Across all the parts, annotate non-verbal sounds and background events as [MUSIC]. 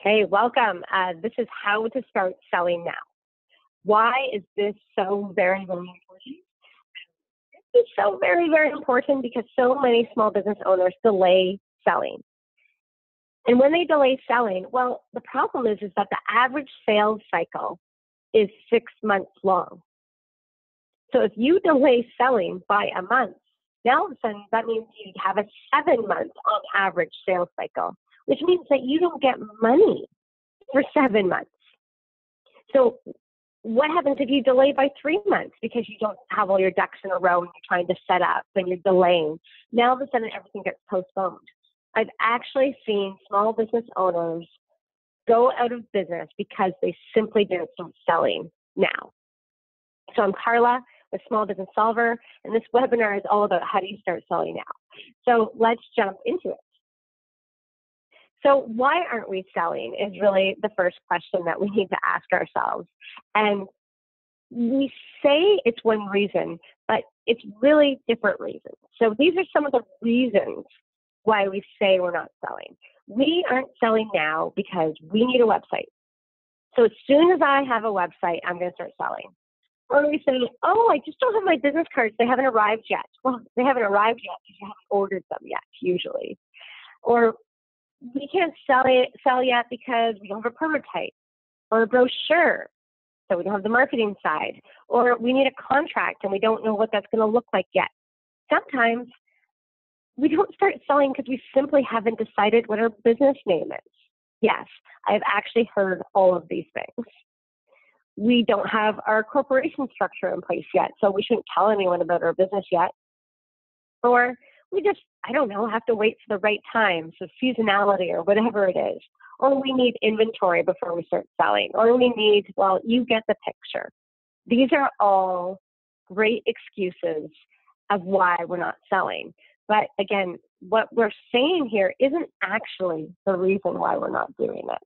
Okay, welcome. Uh, this is how to start selling now. Why is this so very, very important? This is so very, very important because so many small business owners delay selling. And when they delay selling, well, the problem is, is that the average sales cycle is six months long. So if you delay selling by a month, now all of a sudden that means you have a seven month on average sales cycle, which means that you don't get money for seven months. So what happens if you delay by three months because you don't have all your ducks in a row and you're trying to set up and you're delaying? Now all of a sudden everything gets postponed. I've actually seen small business owners go out of business because they simply didn't start selling now. So I'm Carla with Small Business Solver, and this webinar is all about how do you start selling now. So let's jump into it. So why aren't we selling is really the first question that we [LAUGHS] need to ask ourselves. And we say it's one reason, but it's really different reasons. So these are some of the reasons why we say we're not selling. We aren't selling now because we need a website. So as soon as I have a website, I'm going to start selling. Or we say, oh, I just don't have my business cards. They haven't arrived yet. Well, they haven't arrived yet because you haven't ordered them yet, usually. Or we can't sell it sell yet because we don't have a prototype or a brochure. So we don't have the marketing side. Or we need a contract and we don't know what that's going to look like yet. Sometimes we don't start selling because we simply haven't decided what our business name is. Yes, I've actually heard all of these things. We don't have our corporation structure in place yet, so we shouldn't tell anyone about our business yet. Or we just, I don't know, have to wait for the right time, so seasonality or whatever it is. Or we need inventory before we start selling. Or we need, well, you get the picture. These are all great excuses of why we're not selling. But again, what we're saying here isn't actually the reason why we're not doing it.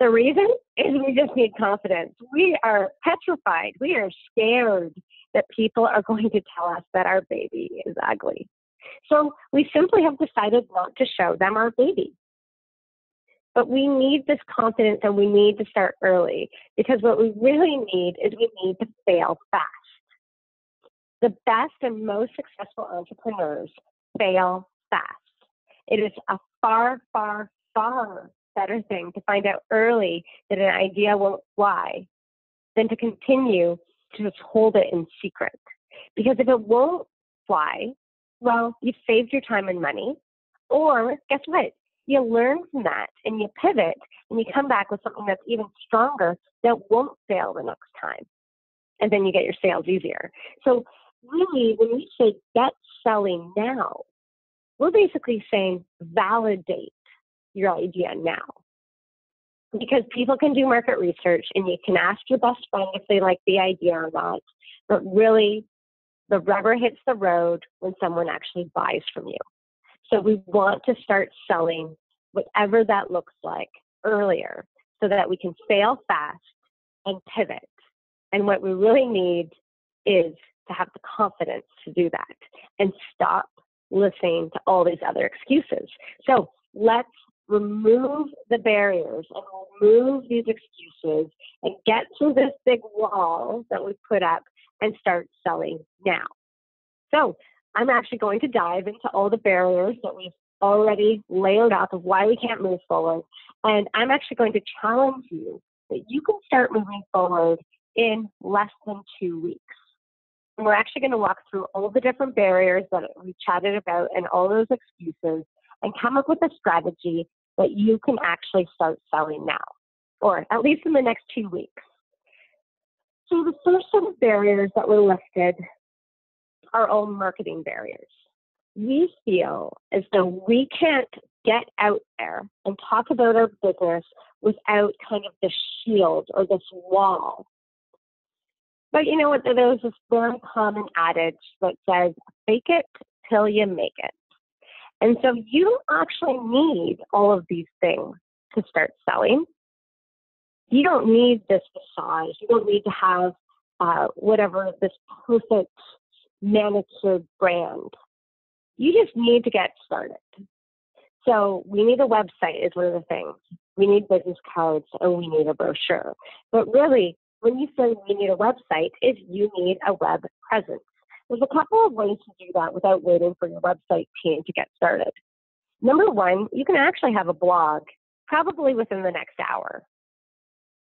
The reason is we just need confidence. We are petrified. We are scared that people are going to tell us that our baby is ugly. So we simply have decided not to show them our baby. But we need this confidence and we need to start early because what we really need is we need to fail fast. The best and most successful entrepreneurs fail fast. It is a far, far, far better thing to find out early that an idea won't fly than to continue to just hold it in secret. Because if it won't fly, well, you've saved your time and money. Or guess what? You learn from that and you pivot and you come back with something that's even stronger that won't fail the next time. And then you get your sales easier. So really, when we say get selling now, we're basically saying validate your idea now. Because people can do market research and you can ask your best friend if they like the idea or not. But really, the rubber hits the road when someone actually buys from you. So we want to start selling whatever that looks like earlier so that we can fail fast and pivot. And what we really need is to have the confidence to do that and stop listening to all these other excuses. So let's remove the barriers and remove these excuses and get through this big wall that we put up and start selling now. So I'm actually going to dive into all the barriers that we've already layered out of why we can't move forward. And I'm actually going to challenge you that you can start moving forward in less than two weeks. And we're actually going to walk through all the different barriers that we chatted about and all those excuses and come up with a strategy that you can actually start selling now, or at least in the next two weeks. So the first set of barriers that were listed are all marketing barriers. We feel as though we can't get out there and talk about our business without kind of this shield or this wall but you know what? There's this very common adage that says, fake it till you make it. And so you don't actually need all of these things to start selling. You don't need this massage. You don't need to have uh, whatever this perfect manicured brand. You just need to get started. So we need a website is one of the things. we need business cards, and we need a brochure. But really, when you say we need a website, is you need a web presence. There's a couple of ways to do that without waiting for your website team to get started. Number one, you can actually have a blog probably within the next hour.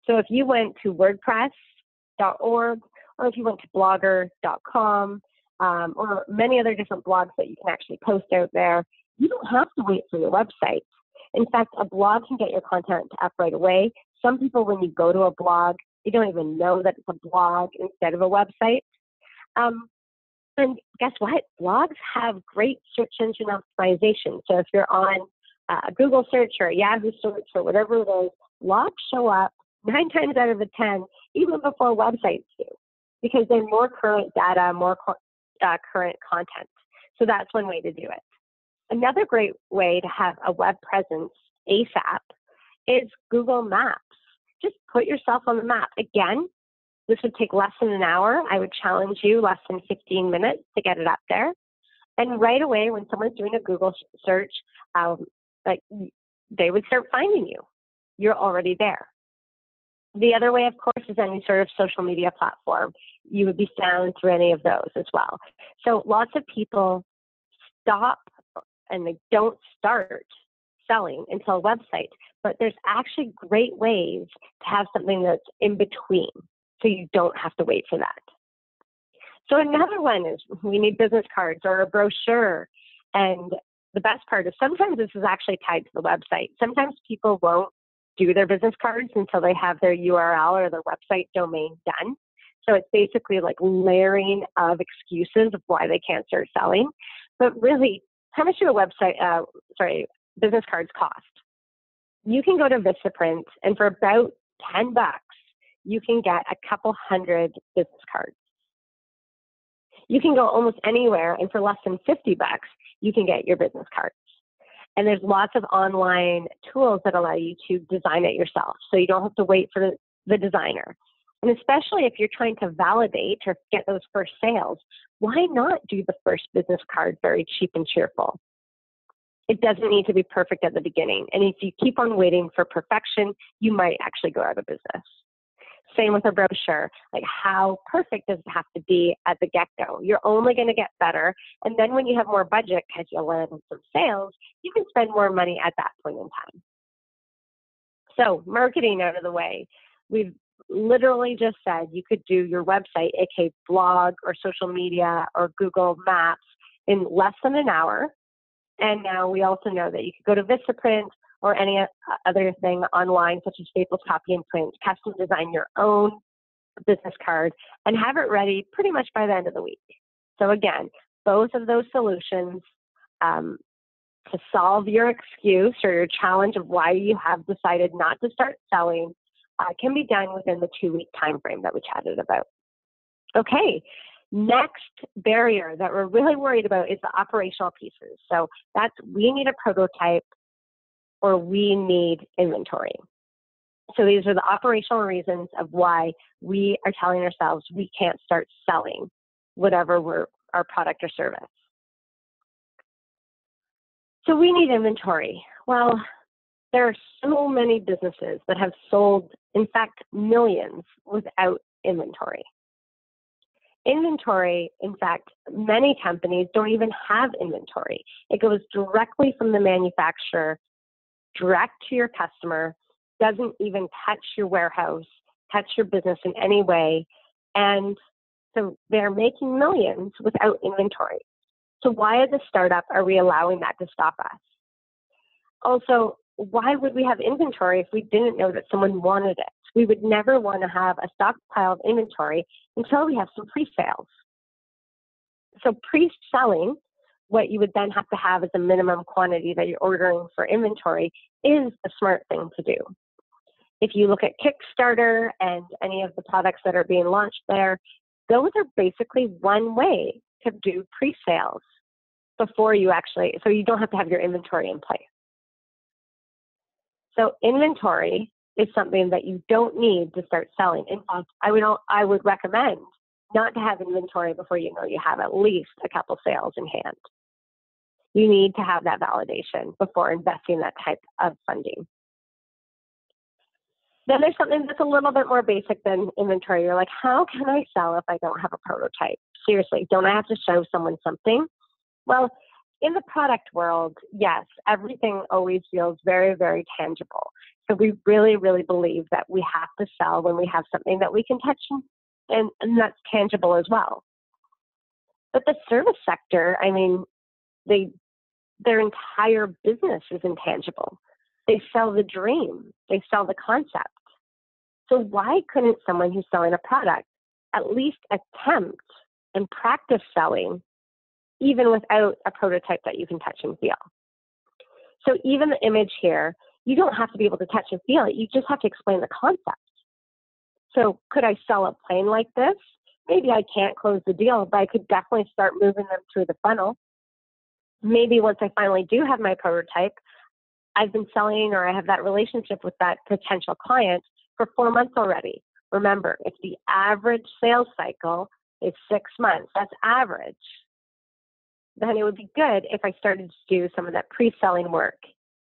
So if you went to WordPress.org or if you went to blogger.com um, or many other different blogs that you can actually post out there, you don't have to wait for your website. In fact, a blog can get your content up right away. Some people, when you go to a blog, they don't even know that it's a blog instead of a website. Um, and guess what? Blogs have great search engine optimization. So if you're on uh, a Google search or Yahoo search or whatever it is, blogs show up nine times out of the 10, even before websites do, because they're more current data, more uh, current content. So that's one way to do it. Another great way to have a web presence ASAP is Google Maps. Just put yourself on the map. Again, this would take less than an hour. I would challenge you less than 15 minutes to get it up there. And right away, when someone's doing a Google search, um, like they would start finding you. You're already there. The other way, of course, is any sort of social media platform. You would be found through any of those as well. So lots of people stop and they don't start selling until a website, but there's actually great ways to have something that's in between so you don't have to wait for that. So another one is we need business cards or a brochure. And the best part is sometimes this is actually tied to the website. Sometimes people won't do their business cards until they have their URL or their website domain done. So it's basically like layering of excuses of why they can't start selling. But really, how much do a website, uh, sorry, business cards cost? You can go to Vistaprint and for about 10 bucks, you can get a couple hundred business cards. You can go almost anywhere and for less than 50 bucks, you can get your business cards. And there's lots of online tools that allow you to design it yourself. So you don't have to wait for the designer. And especially if you're trying to validate or get those first sales, why not do the first business card very cheap and cheerful? It doesn't need to be perfect at the beginning. And if you keep on waiting for perfection, you might actually go out of business. Same with a brochure. Like, how perfect does it have to be at the get go? You're only going to get better. And then when you have more budget because you land some sales, you can spend more money at that point in time. So, marketing out of the way. We've literally just said you could do your website, aka blog or social media or Google Maps, in less than an hour. And now we also know that you could go to Vistaprint or any other thing online, such as Staples Copy and Print, custom design your own business card, and have it ready pretty much by the end of the week. So again, both of those solutions um, to solve your excuse or your challenge of why you have decided not to start selling uh, can be done within the two week time frame that we chatted about. Okay, next barrier that we're really worried about is the operational pieces. So that's we need a prototype or we need inventory. So these are the operational reasons of why we are telling ourselves we can't start selling whatever we're, our product or service. So we need inventory. Well, there are so many businesses that have sold, in fact, millions without inventory. Inventory, in fact, many companies don't even have inventory. It goes directly from the manufacturer direct to your customer, doesn't even touch your warehouse, touch your business in any way. And so they're making millions without inventory. So why as a startup are we allowing that to stop us? Also, why would we have inventory if we didn't know that someone wanted it? We would never want to have a stockpile of inventory until we have some pre-sales. So pre-selling what you would then have to have is a minimum quantity that you're ordering for inventory is a smart thing to do. If you look at Kickstarter and any of the products that are being launched there, those are basically one way to do pre sales before you actually, so you don't have to have your inventory in place. So, inventory is something that you don't need to start selling. In fact, I would, I would recommend not to have inventory before you know you have at least a couple sales in hand you need to have that validation before investing that type of funding. Then there's something that's a little bit more basic than inventory. You're like, how can I sell if I don't have a prototype? Seriously, don't I have to show someone something? Well, in the product world, yes, everything always feels very, very tangible. So we really, really believe that we have to sell when we have something that we can touch and, and that's tangible as well. But the service sector, I mean, they their entire business is intangible. They sell the dream, they sell the concept. So why couldn't someone who's selling a product at least attempt and practice selling even without a prototype that you can touch and feel? So even the image here, you don't have to be able to touch and feel it. You just have to explain the concept. So could I sell a plane like this? Maybe I can't close the deal, but I could definitely start moving them through the funnel. Maybe once I finally do have my prototype, I've been selling or I have that relationship with that potential client for four months already. Remember, if the average sales cycle is six months, that's average, then it would be good if I started to do some of that pre selling work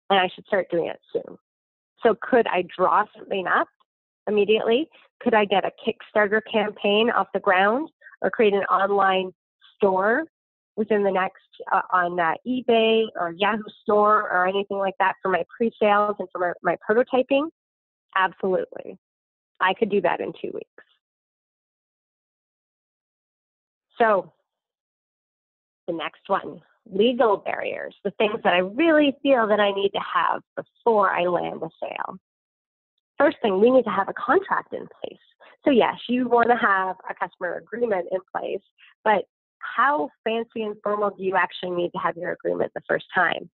and I should start doing it soon. So, could I draw something up immediately? Could I get a Kickstarter campaign off the ground or create an online store within the next uh, on uh, eBay or Yahoo Store or anything like that for my pre-sales and for my, my prototyping? Absolutely. I could do that in two weeks. So the next one, legal barriers, the things that I really feel that I need to have before I land a sale. First thing, we need to have a contract in place. So yes, you want to have a customer agreement in place, but how fancy and formal do you actually need to have your agreement the first time?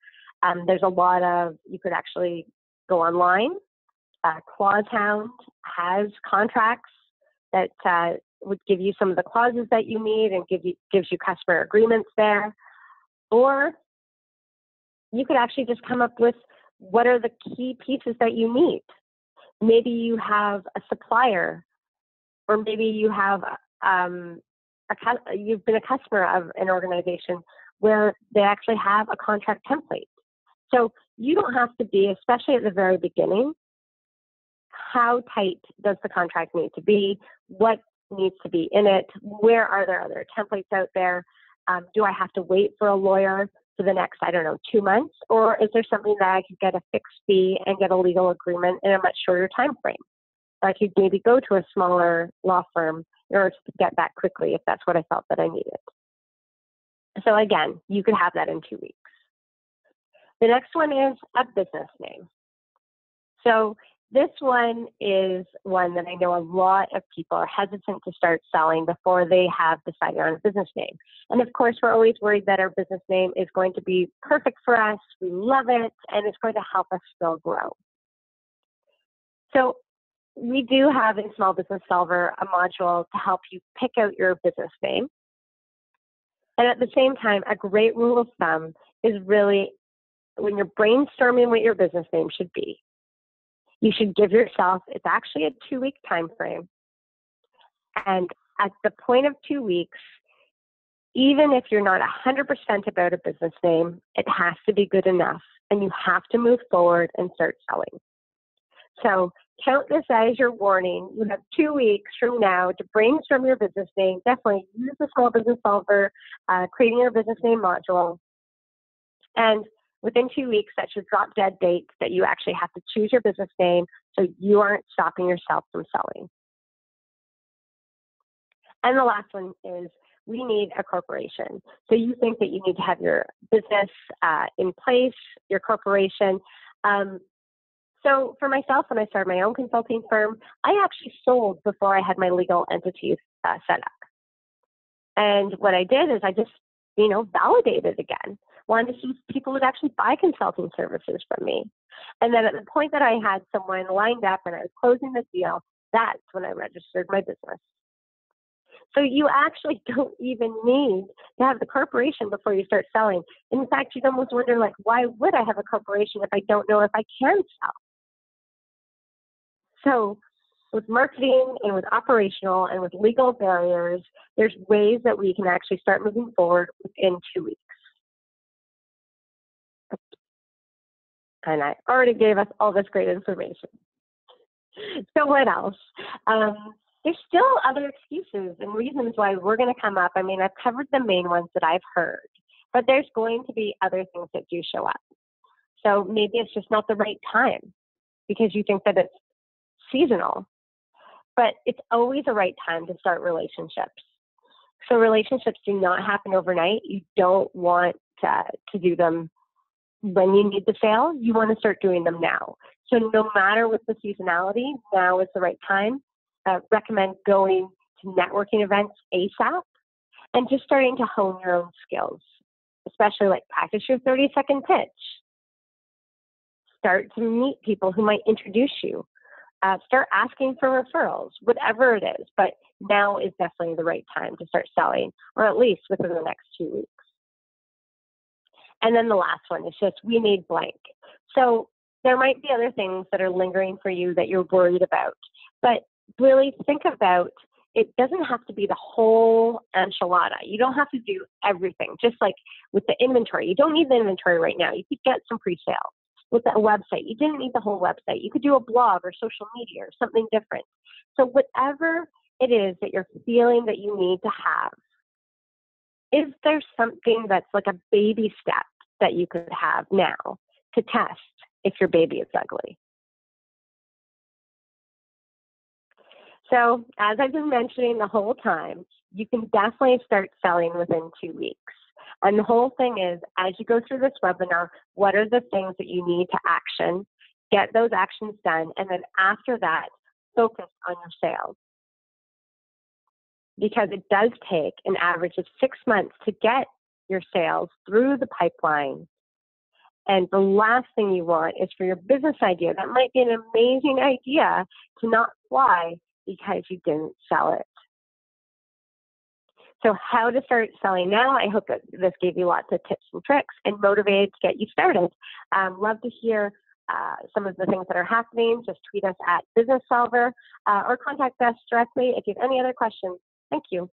Um, there's a lot of, you could actually go online. Uh, Clausehound has contracts that uh, would give you some of the clauses that you need and give you, gives you customer agreements there. Or you could actually just come up with what are the key pieces that you need. Maybe you have a supplier, or maybe you have um, a, you've been a customer of an organization where they actually have a contract template. So you don't have to be, especially at the very beginning, how tight does the contract need to be? What needs to be in it? Where are there other templates out there? Um, do I have to wait for a lawyer for the next, I don't know, two months? Or is there something that I could get a fixed fee and get a legal agreement in a much shorter time frame? I could maybe go to a smaller law firm in order to get back quickly if that's what I felt that I needed. So again, you could have that in two weeks. The next one is a business name. So this one is one that I know a lot of people are hesitant to start selling before they have decided on a business name. And of course, we're always worried that our business name is going to be perfect for us, we love it, and it's going to help us still grow. So we do have in Small Business Solver a module to help you pick out your business name. And at the same time, a great rule of thumb is really when you're brainstorming what your business name should be, you should give yourself, it's actually a two week time frame. And at the point of two weeks, even if you're not 100% about a business name, it has to be good enough and you have to move forward and start selling. So count this as your warning. You have two weeks from now to brainstorm your business name. Definitely use the Small Business Solver, uh, creating your business name module. And within two weeks, that should drop dead date that you actually have to choose your business name so you aren't stopping yourself from selling. And the last one is we need a corporation. So you think that you need to have your business uh, in place, your corporation. Um, so for myself, when I started my own consulting firm, I actually sold before I had my legal entities uh, set up. And what I did is I just, you know, validated again. Wanted to see if people would actually buy consulting services from me. And then at the point that I had someone lined up and I was closing the deal, that's when I registered my business. So you actually [LAUGHS] don't even need to have the corporation before you start selling. In fact, you'd almost wonder like, why would I have a corporation if I don't know if I can sell? So with marketing and with operational and with legal barriers, there's ways that we can actually start moving forward within two weeks. And I already gave us all this great information. so what else? Um, there's still other excuses and reasons why we're going to come up. I mean, I've covered the main ones that I've heard, but there's going to be other things that do show up. So maybe it's just not the right time because you think that it's seasonal, but it's always a right time to start relationships. So relationships do not happen overnight. You don't want to, to do them when you need the sale. You want to start doing them now. So no matter what the seasonality, now is the right time. Uh, recommend going to networking events ASAP and just starting to hone your own skills, especially like practice your 30 second pitch. Start to meet people who might introduce you. Uh, start asking for referrals, whatever it is. But now is definitely the right time to start selling, or at least within the next two weeks. And then the last one is just we need blank. So there might be other things that are lingering for you that you're worried about, but really think about it doesn't have to be the whole enchilada. You don't have to do everything. Just like with the inventory, you don't need the inventory right now. You could get some pre-sale. With a website, you didn't need the whole website. You could do a blog or social media or something different. So whatever it is that you're feeling that you need to have, is there something that's like a baby step that you could have now to test if your baby is ugly? So, as I've been mentioning the whole time, you can definitely start selling within two weeks. And the whole thing is, as you go through this webinar, what are the things that you need to action? Get those actions done. And then after that, focus on your sales. Because it does take an average of six months to get your sales through the pipeline. And the last thing you want is for your business idea, that might be an amazing idea, to not fly because you didn't sell it. So, how to start selling now? I hope that this gave you lots of tips and tricks and motivated to get you started. Um, love to hear uh, some of the things that are happening. Just tweet us at Business Solver uh, or contact us directly if you have any other questions. Thank you.